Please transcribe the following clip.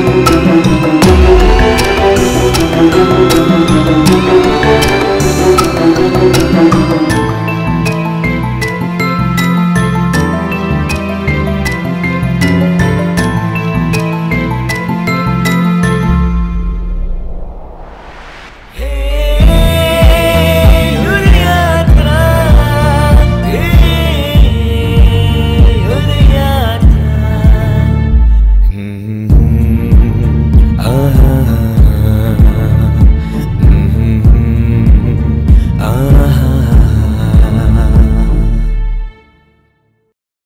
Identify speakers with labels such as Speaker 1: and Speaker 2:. Speaker 1: you.